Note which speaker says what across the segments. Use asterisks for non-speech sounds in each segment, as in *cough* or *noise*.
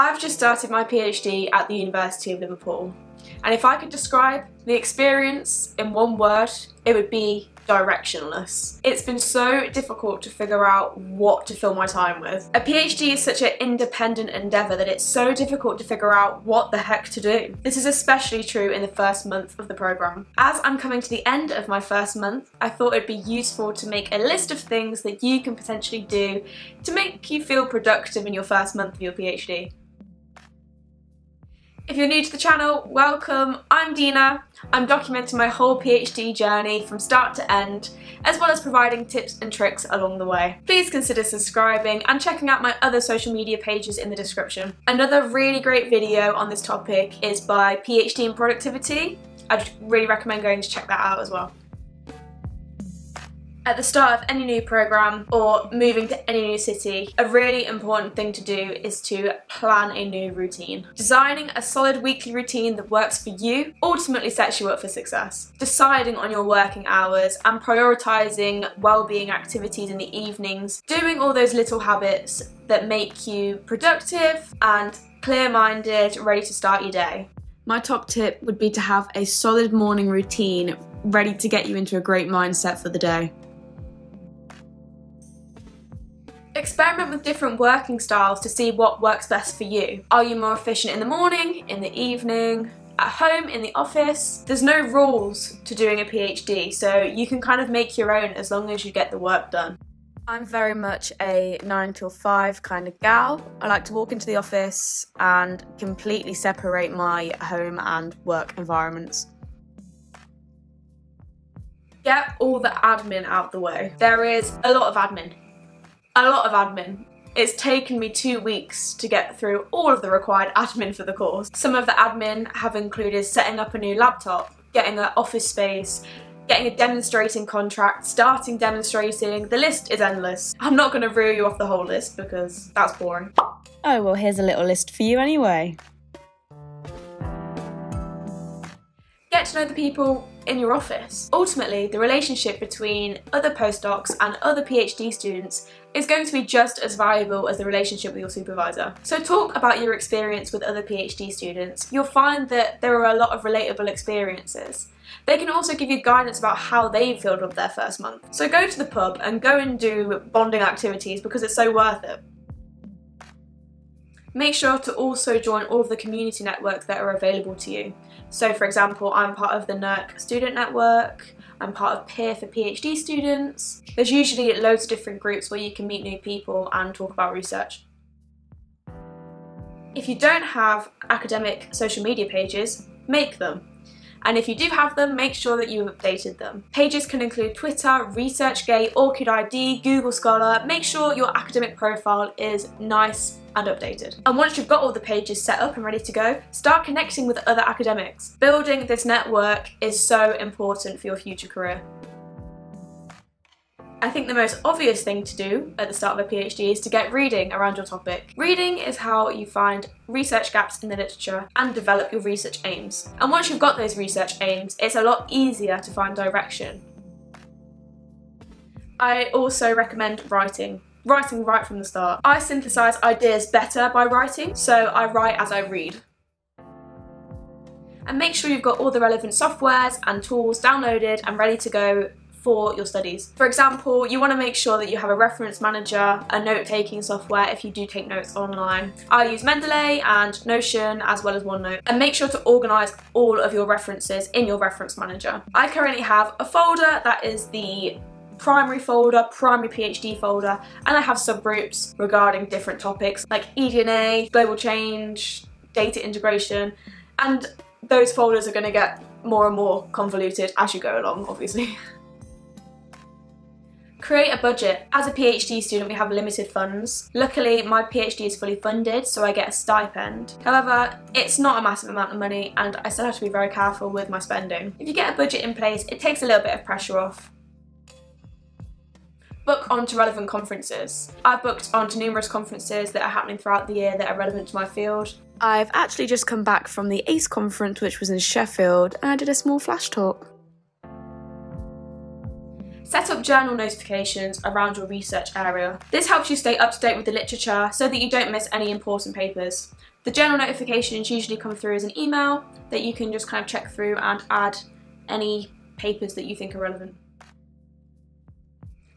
Speaker 1: I've just started my PhD at the University of Liverpool, and if I could describe the experience in one word, it would be directionless. It's been so difficult to figure out what to fill my time with. A PhD is such an independent endeavour that it's so difficult to figure out what the heck to do. This is especially true in the first month of the programme. As I'm coming to the end of my first month, I thought it'd be useful to make a list of things that you can potentially do to make you feel productive in your first month of your PhD. If you're new to the channel, welcome. I'm Dina. I'm documenting my whole PhD journey from start to end, as well as providing tips and tricks along the way. Please consider subscribing and checking out my other social media pages in the description. Another really great video on this topic is by PhD in Productivity. I'd really recommend going to check that out as well. At the start of any new program or moving to any new city, a really important thing to do is to plan a new routine. Designing a solid weekly routine that works for you ultimately sets you up for success. Deciding on your working hours and prioritising well-being activities in the evenings, doing all those little habits that make you productive and clear-minded, ready to start your day. My top tip would be to have a solid morning routine ready to get you into a great mindset for the day. Experiment with different working styles to see what works best for you. Are you more efficient in the morning, in the evening, at home, in the office? There's no rules to doing a PhD, so you can kind of make your own as long as you get the work done. I'm very much a 9 till 5 kind of gal. I like to walk into the office and completely separate my home and work environments. Get all the admin out of the way. There is a lot of admin a lot of admin. It's taken me two weeks to get through all of the required admin for the course. Some of the admin have included setting up a new laptop, getting an office space, getting a demonstrating contract, starting demonstrating, the list is endless. I'm not going to reel you off the whole list because that's boring.
Speaker 2: Oh, well here's a little list for you anyway.
Speaker 1: Get to know the people in your office. Ultimately, the relationship between other postdocs and other PhD students is going to be just as valuable as the relationship with your supervisor. So talk about your experience with other PhD students. You'll find that there are a lot of relatable experiences. They can also give you guidance about how they filled up their first month. So go to the pub and go and do bonding activities because it's so worth it. Make sure to also join all of the community networks that are available to you. So for example, I'm part of the NERC student network, I'm part of Peer for PhD students. There's usually loads of different groups where you can meet new people and talk about research. If you don't have academic social media pages, make them. And if you do have them, make sure that you've updated them. Pages can include Twitter, ResearchGate, ORCID, Google Scholar. Make sure your academic profile is nice and updated. And once you've got all the pages set up and ready to go, start connecting with other academics. Building this network is so important for your future career. I think the most obvious thing to do at the start of a PhD is to get reading around your topic. Reading is how you find research gaps in the literature and develop your research aims. And once you've got those research aims, it's a lot easier to find direction. I also recommend writing writing right from the start. I synthesize ideas better by writing, so I write as I read. And make sure you've got all the relevant softwares and tools downloaded and ready to go for your studies. For example, you want to make sure that you have a reference manager, a note-taking software if you do take notes online. I use Mendeley and Notion as well as OneNote. And make sure to organise all of your references in your reference manager. I currently have a folder that is the primary folder, primary PhD folder, and I have subgroups regarding different topics like eDNA, global change, data integration, and those folders are going to get more and more convoluted as you go along, obviously. *laughs* Create a budget. As a PhD student we have limited funds. Luckily my PhD is fully funded so I get a stipend. However it's not a massive amount of money and I still have to be very careful with my spending. If you get a budget in place it takes a little bit of pressure off book onto relevant conferences. I've booked onto numerous conferences that are happening throughout the year that are relevant to my field.
Speaker 2: I've actually just come back from the ACE conference, which was in Sheffield, and I did a small flash talk.
Speaker 1: Set up journal notifications around your research area. This helps you stay up to date with the literature so that you don't miss any important papers. The journal notifications usually come through as an email that you can just kind of check through and add any papers that you think are relevant.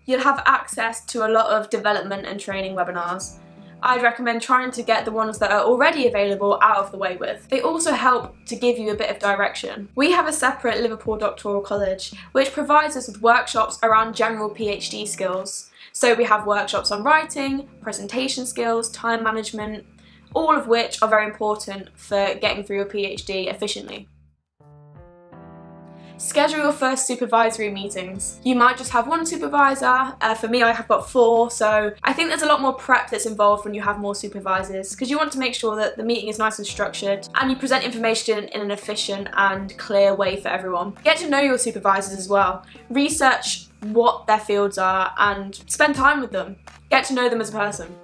Speaker 1: You'll have access to a lot of development and training webinars. I'd recommend trying to get the ones that are already available out of the way with. They also help to give you a bit of direction. We have a separate Liverpool Doctoral College which provides us with workshops around general PhD skills. So we have workshops on writing, presentation skills, time management, all of which are very important for getting through your PhD efficiently. Schedule your first supervisory meetings. You might just have one supervisor. Uh, for me, I have got four, so I think there's a lot more prep that's involved when you have more supervisors because you want to make sure that the meeting is nice and structured and you present information in an efficient and clear way for everyone. Get to know your supervisors as well. Research what their fields are and spend time with them. Get to know them as a person.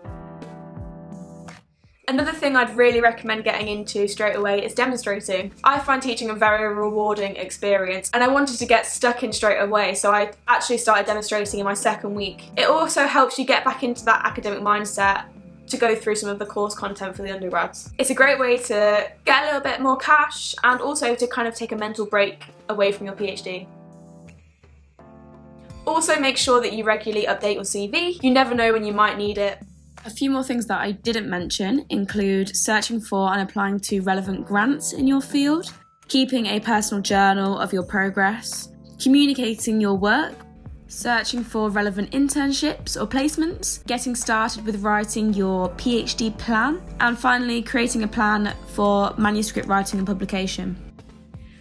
Speaker 1: Another thing I'd really recommend getting into straight away is demonstrating. I find teaching a very rewarding experience and I wanted to get stuck in straight away so I actually started demonstrating in my second week. It also helps you get back into that academic mindset to go through some of the course content for the undergrads. It's a great way to get a little bit more cash and also to kind of take a mental break away from your PhD. Also make sure that you regularly update your CV. You never know when you might need it.
Speaker 2: A few more things that I didn't mention include searching for and applying to relevant grants in your field, keeping a personal journal of your progress, communicating your work, searching for relevant internships or placements, getting started with writing your PhD plan, and finally creating a plan for manuscript writing and publication.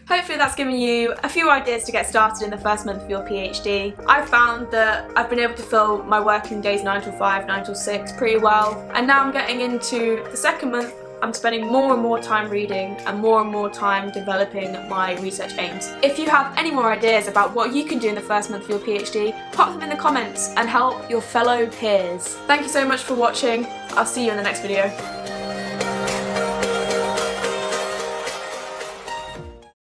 Speaker 1: Hopefully that's given you a few ideas to get started in the first month of your PhD. I've found that I've been able to fill my working days 9 till 5, 9 till 6 pretty well and now I'm getting into the second month I'm spending more and more time reading and more and more time developing my research aims. If you have any more ideas about what you can do in the first month of your PhD, pop them in the comments and help your fellow peers. Thank you so much for watching. I'll see you in the next video.